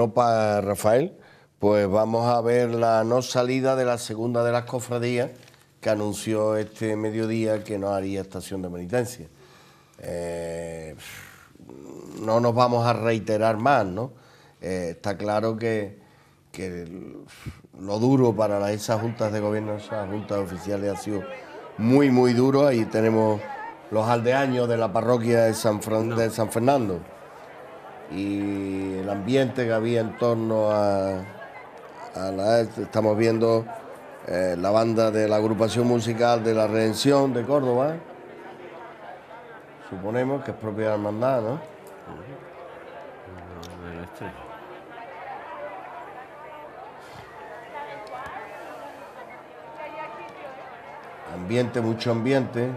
Bueno, para Rafael, pues vamos a ver la no salida de la segunda de las cofradías que anunció este mediodía que no haría estación de penitencia. Eh, no nos vamos a reiterar más, ¿no? Eh, está claro que, lo duro para esas juntas de gobierno, esas juntas oficiales ha sido muy, muy duro. Ahí tenemos los aldeaños de la parroquia de San, de San Fernando y el ambiente que había en torno a, la... Estamos viendo eh, la banda de la agrupación musical de la Redención de Córdoba. Suponemos que es propia de hermandad, ¿no? Ambiente, mucho ambiente.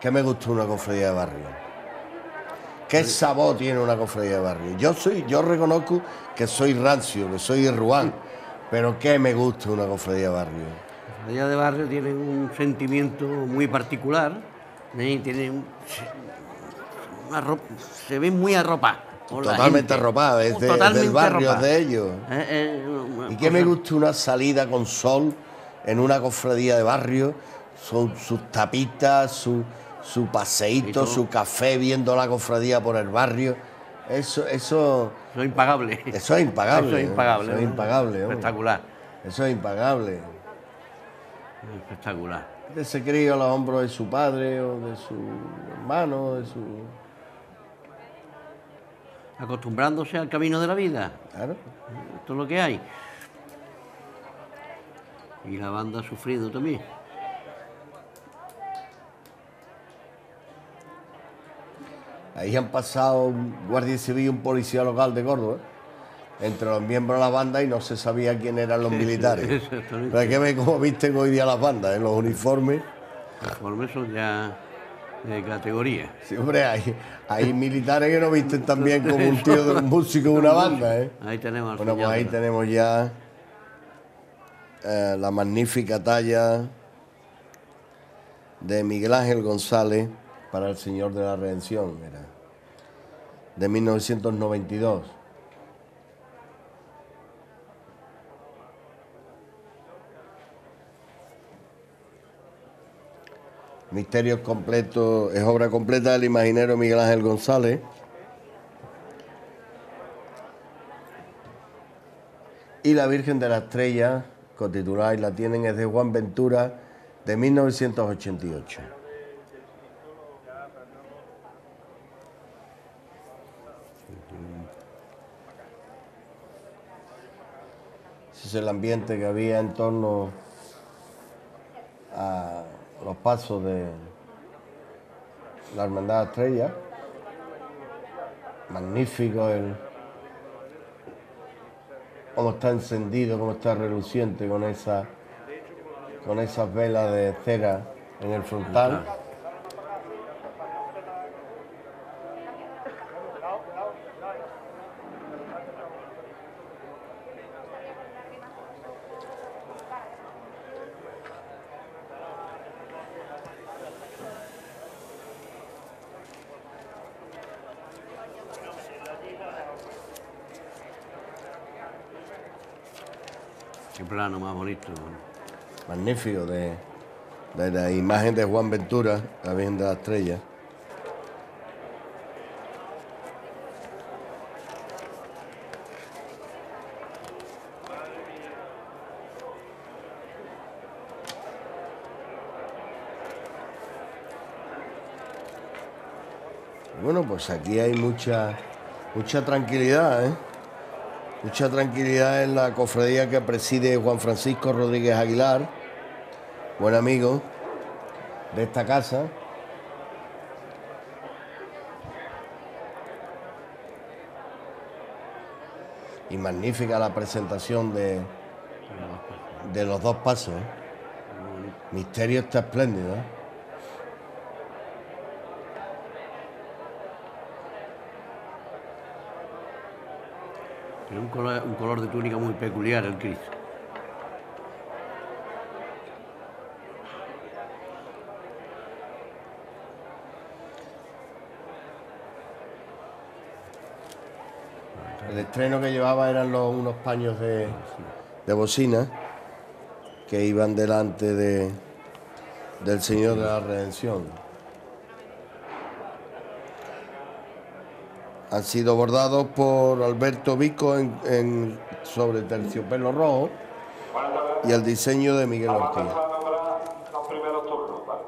¿Qué me gusta una cofradía de barrio? ¿Qué sabor tiene una cofradía de barrio? Yo soy, yo reconozco que soy rancio, que soy ruán, pero ¿qué me gusta una cofradía de barrio? La cofradía de barrio tiene un sentimiento muy particular, ¿eh? tiene se ve muy arropada. Totalmente arropada, es, del barrio de ellos. Eh, eh, ¿Y qué me gusta una salida con sol en una cofradía de barrio? Son sus tapitas, su su paseíto, su café viendo la cofradía por el barrio. Eso, eso. Eso es impagable. Eso es impagable. Eso es impagable. Eso es impagable. Espectacular. Eso es impagable. Espectacular. De se crío a los hombros de su padre o de su hermano, de su. Acostumbrándose al camino de la vida. Claro. Esto es lo que hay. Y la banda ha sufrido también. Ahí han pasado un guardia civil y un policía local de Córdoba entre los miembros de la banda y no se sabía quién eran los militares. Pero hay que ver cómo visten hoy día las bandas, en los uniformes. Los uniformes son ya de categoría. Sí, hombre, hay, hay militares que no visten también como un tío de un músico de una banda. ¿eh? Ahí tenemos. Bueno, pues ahí tenemos ya eh, la magnífica talla de Miguel Ángel González para el Señor de la Redención, de 1992. Misterios completos, es obra completa del imaginero Miguel Ángel González. Y la Virgen de la Estrella, cotitular y la tienen, es de Juan Ventura de 1988. El ambiente que había en torno a los pasos de la Hermandad Estrella. Magnífico el cómo está encendido, cómo está reluciente con esa con esas velas de cera en el frontal. Magnífico, de, la imagen de Juan Ventura, la Virgen de la Estrella. Bueno, pues aquí hay mucha, mucha tranquilidad, ¿eh? Mucha tranquilidad en la cofradía que preside Juan Francisco Rodríguez Aguilar, buen amigo de esta casa. Y magnífica la presentación de, de los dos pasos. ¿eh? Misterio está espléndido. Tiene un color, de túnica muy peculiar el Cristo. El estreno que llevaba eran los, unos paños de, de bocina que iban delante de, del Señor de la Redención. Han sido bordados por Alberto Vico en, en- sobre terciopelo rojo y el diseño de Miguel Ortiz. Los primeros turnos, ¿vale?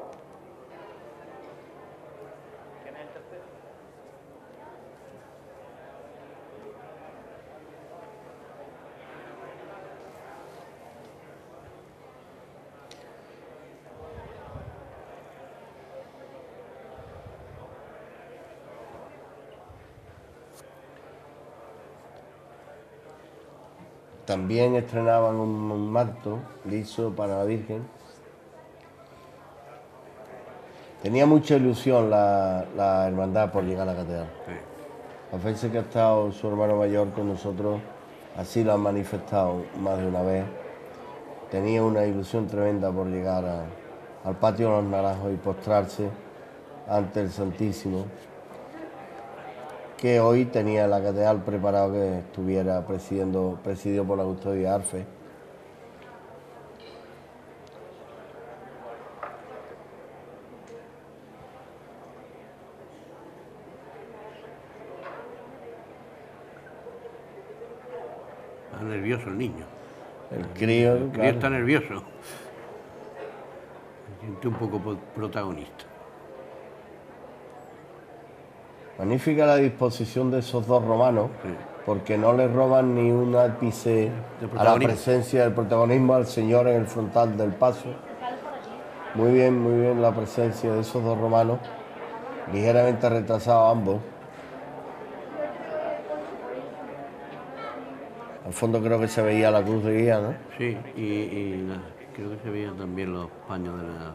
También estrenaban un, manto liso para la Virgen. Tenía mucha ilusión la, la hermandad por llegar a la catedral. Las veces que ha estado su hermano mayor con nosotros, así lo han manifestado más de una vez. Tenía una ilusión tremenda por llegar a- al patio de los Naranjos y postrarse ante el Santísimo, que hoy tenía la catedral preparado que estuviera presidiendo, presidido por la custodia Arfe. Está nervioso el niño. El crío, El crío claro. está nervioso. Se siente un poco po- protagonista. Magnífica la disposición de esos dos romanos, Sí. porque no le roban ni un ápice a la presencia del protagonismo al Señor en el frontal del paso. Muy bien, muy bien la presencia de esos dos romanos, ligeramente retrasados ambos. Al fondo creo que se veía la cruz de guía, ¿no? Sí, y, y la- creo que se veían también los paños de la.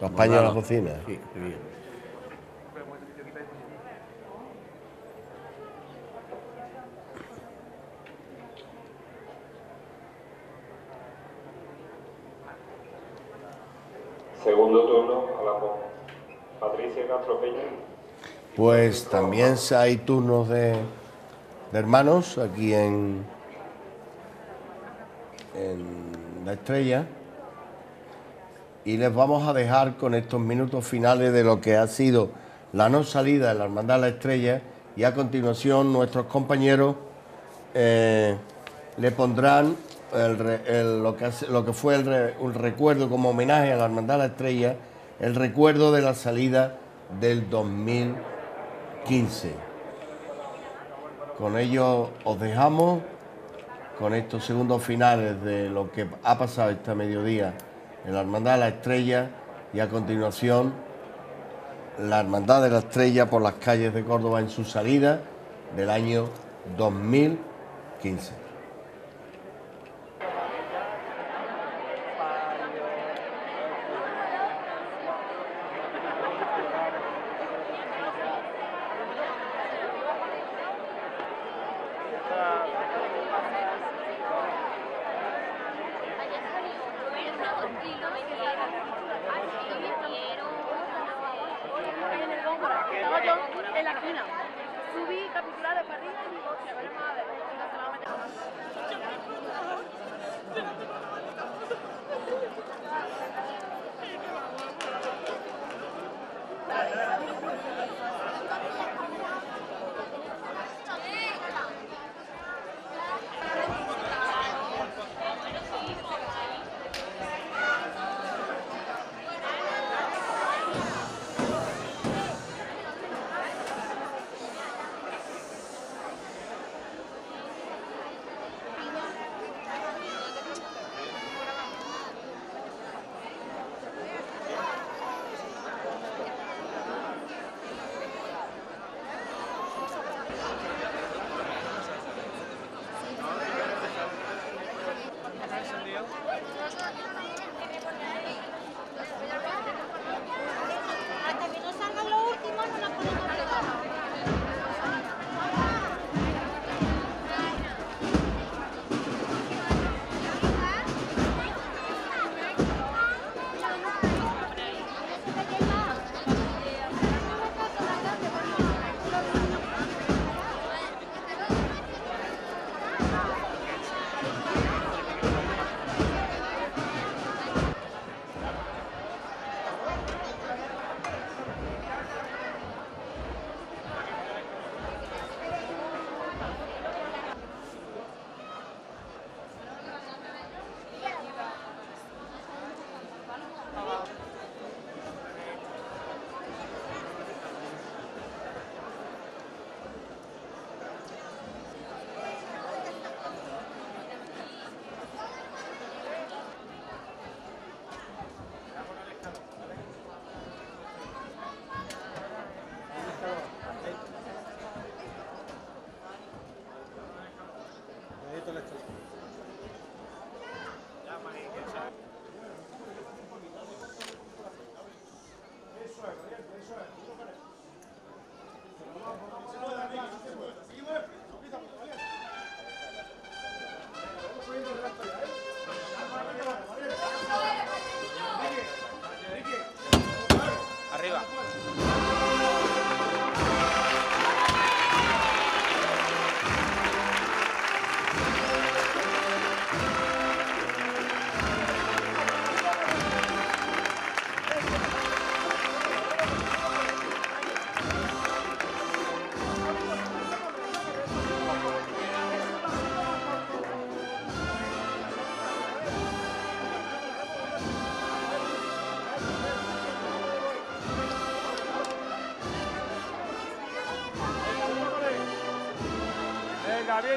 Los paños de la cocina. Sí, se veían. Pues también hay turnos de, hermanos aquí en, en La Estrella. Y les vamos a dejar con estos minutos finales de lo que ha sido la no salida de la Hermandad la Estrella. Y a continuación nuestros compañeros eh, le pondrán el lo, que, fue el, un recuerdo como homenaje a la Hermandad la Estrella, el recuerdo de la salida del 2015. Con ello os dejamos con estos segundos finales de lo que ha pasado este mediodía en la Hermandad de la Estrella y a continuación la Hermandad de la Estrella por las calles de Córdoba en su salida del año 2015.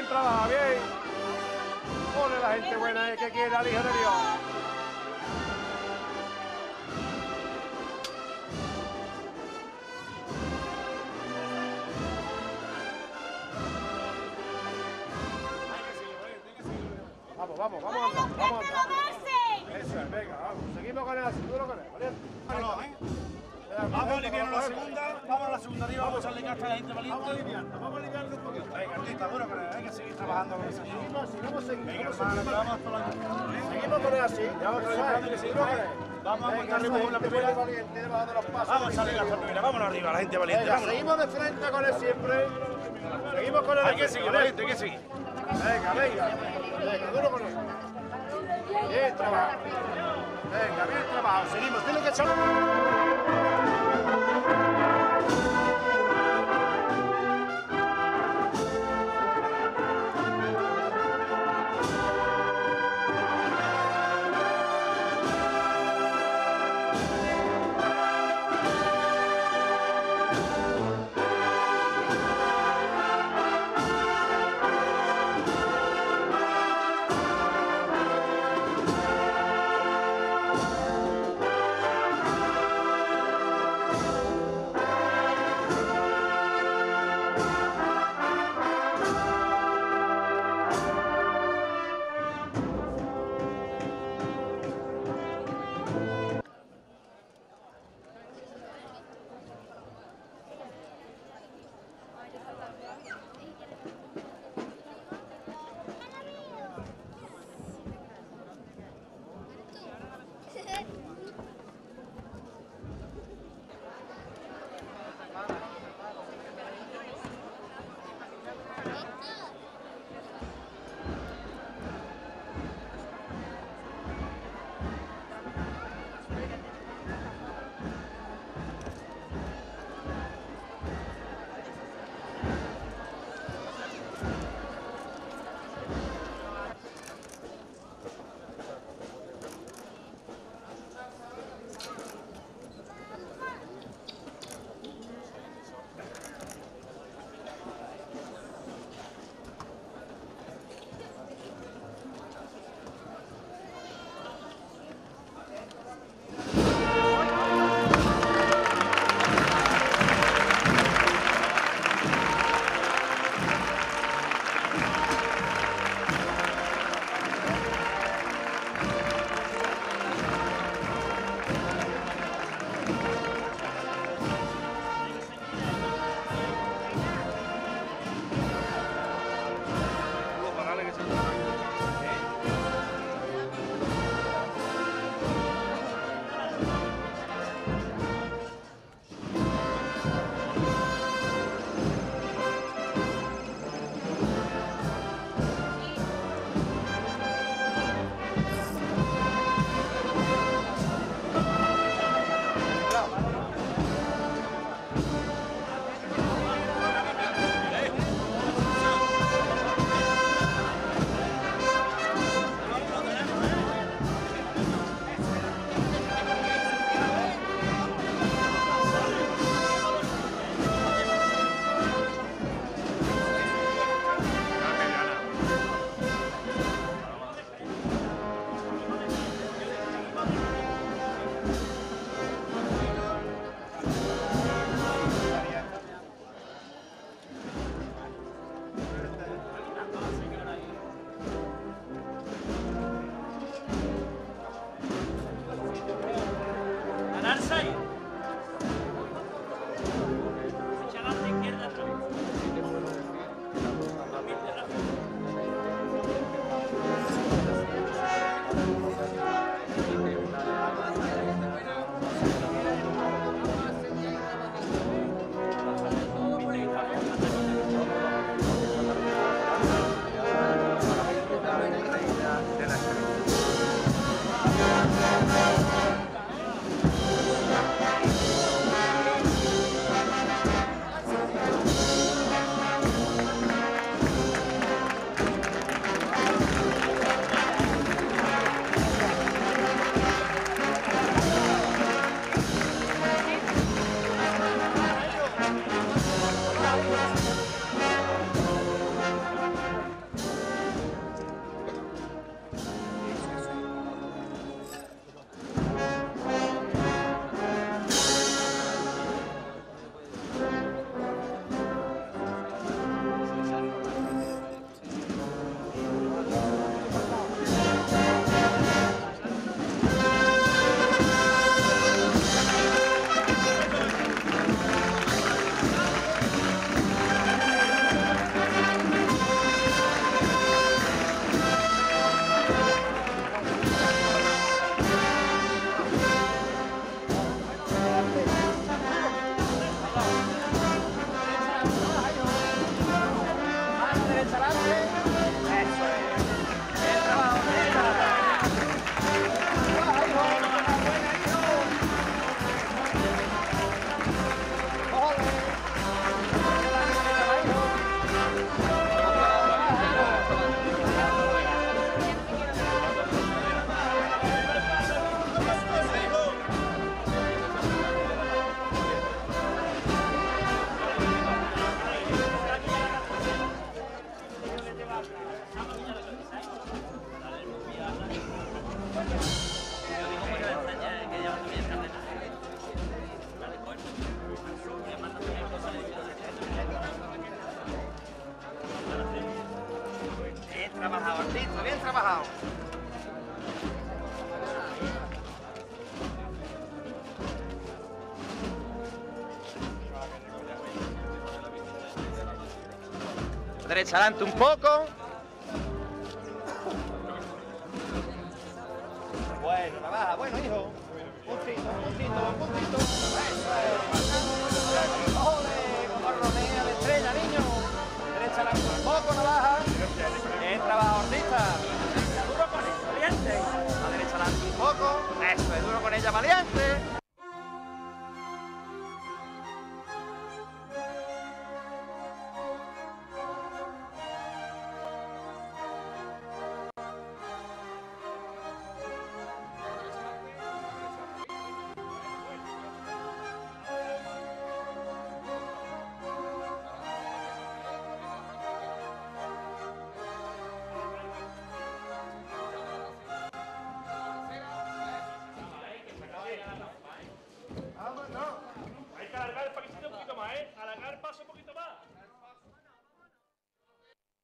Bien trabaja, bien. Pone la gente buena eh, que quiera al hijo de Dios. Vamos, vamos, vamos a andar, vamos a andar. Eso es, venga, vamos. Seguimos con el seguro con él, ¿vale? Vamos a aliviar la segunda, vamos a la segunda vamos a aliviar a la gente valiente. Vamos aliviando, vamos aliviando un poquito. Venga, artista, duro él, hay que seguir trabajando con eso. Seguimos, seguimos. Venga, seguimos. hermano, vamos la Seguimos con él así. Vamos a que seguimos. Vamos a montar arriba con la primera. Vamos a salir la primera, vámonos arriba, la gente valiente. Seguimos de frente con él siempre. Seguimos con él. Hay que seguir, hay que seguir. Venga, venga. Venga, duro con él. Bien trabajado. Venga, bien trabajado. Seguimos. Dile que echamos. Trabajado, artista, bien trabajado. Derecha adelante un poco. Valiente.